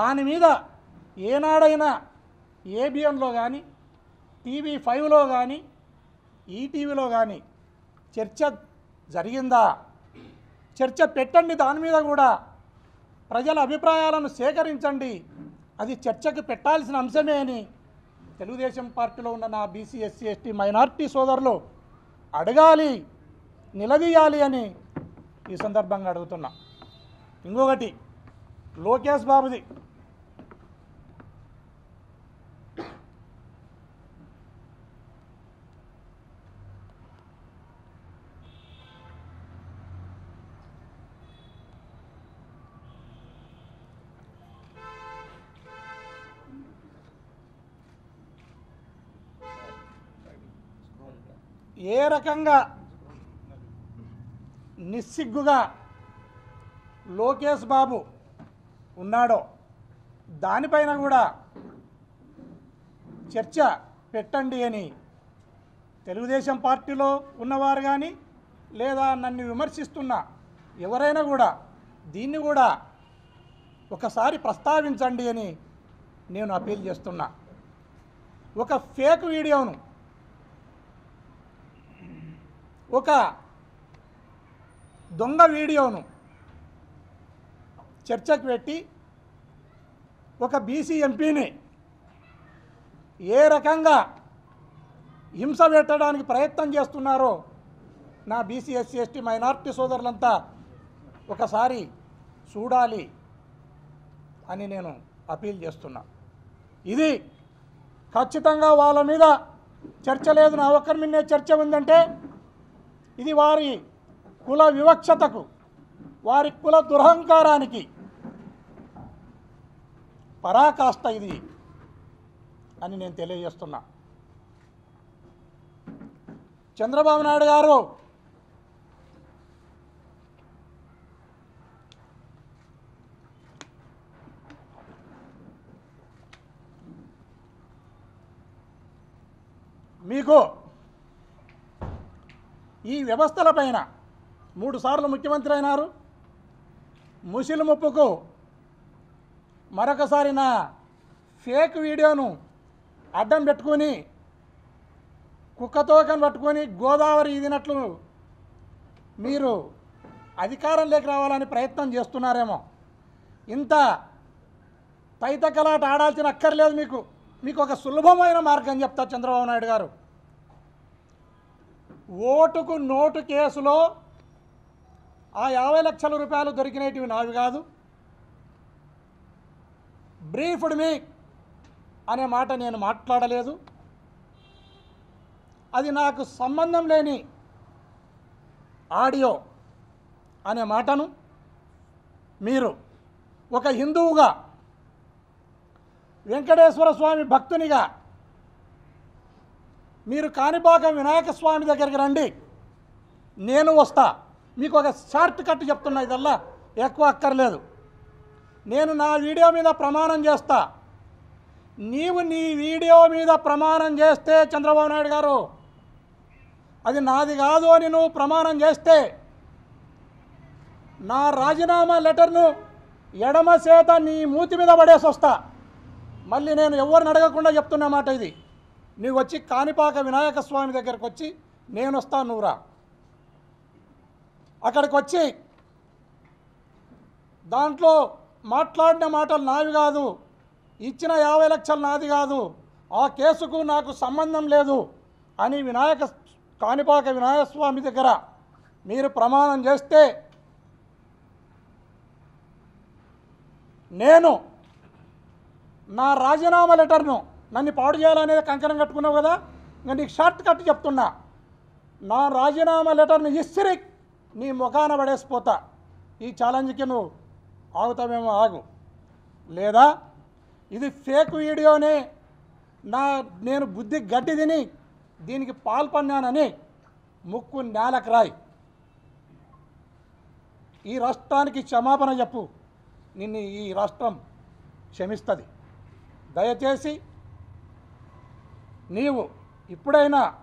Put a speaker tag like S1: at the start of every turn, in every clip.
S1: దాని మీద ఏనాడైనా ఏబిఎన్లో కానీ టీవీ ఫైవ్లో కానీ ఈటీవీలో కానీ చర్చ జరిగిందా? చర్చ పెట్టండి దాని మీద కూడా ప్రజల అభిప్రాయాలను సేకరించండి. అది చర్చకు పెట్టాల్సిన అంశమే అని తెలుగుదేశం పార్టీలో ఉన్న నా బీసీ ఎస్సీ ఎస్టీ మైనార్టీ సోదరులు అడగాలి నిలదీయాలి అని ఈ సందర్భంగా అడుగుతున్నా. ఇంకొకటి లోకేష్ బాబుది. ఏ రకంగా నిస్సిగ్గుగా లోకేష్ బాబు ఉన్నాడో దానిపైన కూడా చర్చ పెట్టండి అని తెలుగుదేశం పార్టీలో ఉన్నవారు కానీ లేదా నన్ను విమర్శిస్తున్న ఎవరైనా కూడా దీన్ని కూడా ఒకసారి ప్రస్తావించండి అని నేను అపీల్ చేస్తున్నా. ఒక ఫేక్ వీడియోను ఒక దొంగ వీడియోను చర్చకు పెట్టి ఒక బీసీ ఎంపీని ఏ రకంగా హింస పెట్టడానికి ప్రయత్నం చేస్తున్నారో నా బీసీ ఎస్సీ ఎస్టీ మైనార్టీ సోదరులంతా ఒకసారి చూడాలి అని నేను అపీల్ చేస్తున్నా. ఇది ఖచ్చితంగా వాళ్ళ మీద చర్చ లేదు. నా ఒక్కరి మీదే చర్చ ఉందంటే ఇది వారి కుల వివక్షతకు వారి కుల దురహంకారానికి పరాకాష్ట ఇది అని నేను తెలియజేస్తున్నా. చంద్రబాబు నాయుడు గారు మీకు ఈ వ్యవస్థలపైన మూడుసార్లు ముఖ్యమంత్రి అయినారు. ముసిలి ముప్పుకు మరొకసారి నా ఫేక్ వీడియోను అడ్డం పెట్టుకొని కుక్కతోకను పట్టుకొని గోదావరి ఇదినట్లు మీరు అధికారంలోకి రావాలని ప్రయత్నం చేస్తున్నారేమో. ఇంత తైతకలాట ఆడాల్సిన అక్కర్లేదు మీకు. మీకు ఒక సులభమైన మార్గం చెప్తా చంద్రబాబు నాయుడు గారు. ఓటుకు నోటు కేసులో ఆ యాభై లక్షల రూపాయలు దొరికినటివి నావి కాదు. బ్రీఫ్డ్ మీ అనే మాట నేను మాట్లాడలేదు. అది నాకు సంబంధం లేని ఆడియో అనే మాటను మీరు ఒక హిందువుగా వెంకటేశ్వర స్వామి భక్తునిగా మీరు కాణిపాక వినాయక స్వామి దగ్గరికి రండి. నేను వస్తా. మీకు ఒక షార్ట్ కట్ చెప్తున్నా ఇదల్లా ఎక్కువ అక్కర్లేదు. నేను నా వీడియో మీద ప్రమాణం చేస్తా. నీవు నీ వీడియో మీద ప్రమాణం చేస్తే చంద్రబాబు నాయుడు గారు అది నాది కాదు అని నువ్వు ప్రమాణం చేస్తే నా రాజీనామా లెటర్ను ఎడమ చేత నీ మూతి మీద పడేసి వస్తా మళ్ళీ నేను ఎవరిని అడగకుండా చెప్తున్నా మాట ఇది. నీవు వచ్చి కాణిపాక వినాయక స్వామి దగ్గరకు వచ్చి నేను వస్తాను నువ్వురా అక్కడికి వచ్చి దాంట్లో మాట్లాడిన మాటలు నావి కాదు ఇచ్చిన యాభై లక్షలు నాది కాదు ఆ కేసుకు నాకు సంబంధం లేదు అని వినాయక కాణిపాక వినాయక స్వామి దగ్గర మీరు ప్రమాణం చేస్తే నేను నా రాజీనామా లెటర్ను నన్ను పాడు చేయాలనేది కంకణం కట్టుకున్నావు కదా ఇంకా నీకు షార్ట్ కట్ చెప్తున్నా. నా రాజీనామా లెటర్ను ఇస్సిరి నీ ముఖాన పడేసిపోతా. ఈ ఛాలెంజ్కి నువ్వు ఆగుతావేమో ఆగు. లేదా ఇది ఫేక్ వీడియోనే నా నేను బుద్ధి గడ్డి తిని దీనికి పాల్పన్నానని ముక్కు నేలకు రాయి. ఈ రాష్ట్రానికి క్షమాపణ చెప్పు. నిన్ను ఈ రాష్ట్రం క్షమిస్తుంది. దయచేసి నీవు ఇప్పుడైనా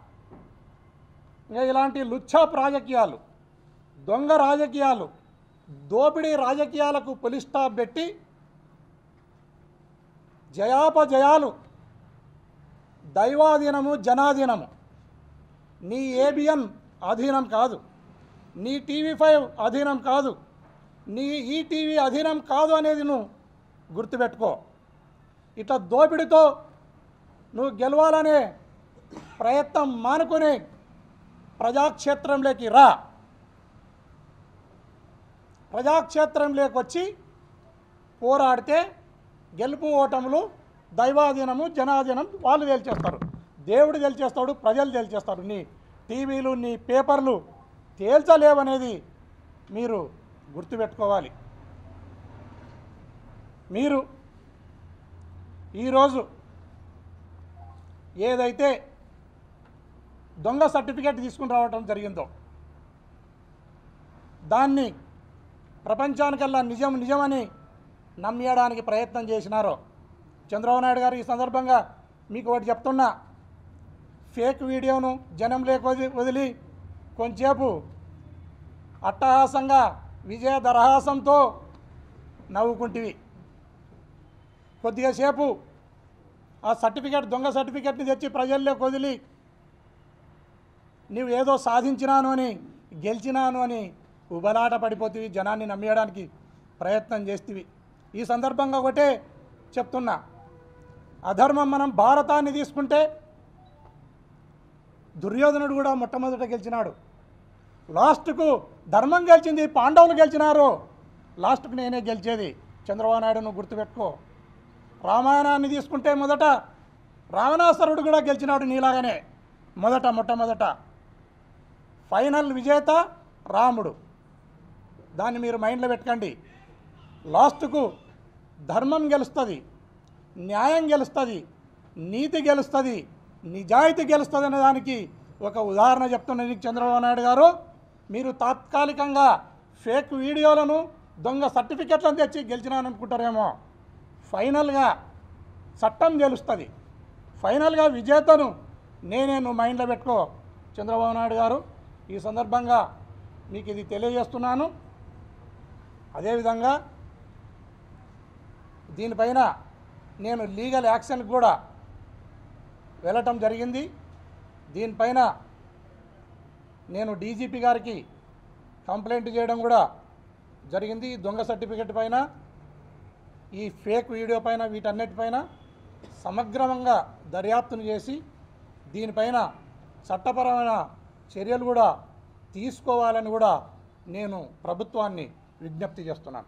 S1: ఇలాంటి లుచ్చాప్ రాజకీయాలు దొంగ రాజకీయాలు దోపిడీ రాజకీయాలకు పులి స్టాప్ పెట్టి జయాపజయాలు దైవాధీనము జనాధీనము. నీ ఏబిఎన్ అధీనం కాదు. నీ టీవీ ఫైవ్ అధీనం కాదు. నీ ఈటీవీ అధీనం కాదు అనేది నువ్వు గుర్తుపెట్టుకో. ఇట్లా దోపిడితో నువ్వు గెలవాలనే ప్రయత్నం మానుకొని ప్రజాక్షేత్రంలోకి రా. ప్రజాక్షేత్రంలోకి వచ్చి పోరాడితే గెలుపు ఓటములు దైవాధీనము జనాధీనం వాళ్ళు తేల్చేస్తారు. దేవుడు తేల్చేస్తాడు ప్రజలు తేల్చేస్తారు. నీ టీవీలు నీ పేపర్లు తేల్చలేవనేది మీరు గుర్తుపెట్టుకోవాలి. మీరు ఈరోజు ఏదైతే దొంగ సర్టిఫికేట్ తీసుకుని రావటం జరిగిందో దాన్ని ప్రపంచానికల్లా నిజం నిజమని నమ్మేయడానికి ప్రయత్నం చేసినారో చంద్రబాబు నాయుడు గారు ఈ సందర్భంగా మీకు ఒకటి చెప్తున్నా. ఫేక్ వీడియోను జనం లేక వదిలి వదిలి కొంచెంసేపు అట్టహాసంగా విజయ దరహాసంతో నవ్వుకుంటివి. కొద్దిగా సేపు ఆ సర్టిఫికేట్ దొంగ సర్టిఫికేట్ని తెచ్చి ప్రజల్లోకి వదిలి నువ్వు ఏదో సాధించినాను అని గెలిచినాను అని ఉబలాట పడిపోతివి జనాన్ని నమ్మేయడానికి ప్రయత్నం చేస్తేవి. ఈ సందర్భంగా ఒకటే చెప్తున్నా. అధర్మం మనం భారతాన్ని తీసుకుంటే దుర్యోధనుడు కూడా మొట్టమొదట గెలిచినాడు. లాస్ట్కు ధర్మం గెలిచింది పాండవులు గెలిచినారు. లాస్ట్కు నేనే గెలిచేది. చంద్రబాబు నాయుడు నువ్వు గుర్తుపెట్టుకో. రామాయణాన్ని తీసుకుంటే మొదట రావణాసురుడు కూడా గెలిచినాడు నీలాగానే. మొదట మొట్టమొదట ఫైనల్ విజేత రాముడు. దాన్ని మీరు మైండ్లో పెట్టుకోండి. లాస్ట్కు ధర్మం గెలుస్తుంది న్యాయం గెలుస్తుంది నీతి గెలుస్తుంది నిజాయితీ గెలుస్తుంది అనే దానికి ఒక ఉదాహరణ చెప్తున్న చంద్రబాబు నాయుడు గారు. మీరు తాత్కాలికంగా ఫేక్ వీడియోలను దొంగ సర్టిఫికెట్లను తెచ్చి గెలిచినాననుకుంటారేమో ఫైనల్గా చట్టం గెలుస్తుంది. ఫైనల్గా విజేతను నేనే నువ్వు మైండ్లో పెట్టుకో చంద్రబాబు నాయుడు గారు. ఈ సందర్భంగా మీకు ఇది తెలియజేస్తున్నాను. అదేవిధంగా దీనిపైన నేను లీగల్ యాక్షన్కి కూడా వెళ్ళటం జరిగింది. దీనిపైన నేను డీజీపీ గారికి కంప్లైంట్ చేయడం కూడా జరిగింది. దొంగ సర్టిఫికెట్ పైన ఈ ఫేక్ వీడియో పైన వీటన్నిటిపైన సమగ్రంగా దర్యాప్తును చేసి దీనిపైన చట్టపరమైన చర్యలు కూడా తీసుకోవాలని కూడా నేను ప్రభుత్వాన్ని విజ్ఞప్తి చేస్తున్నాను.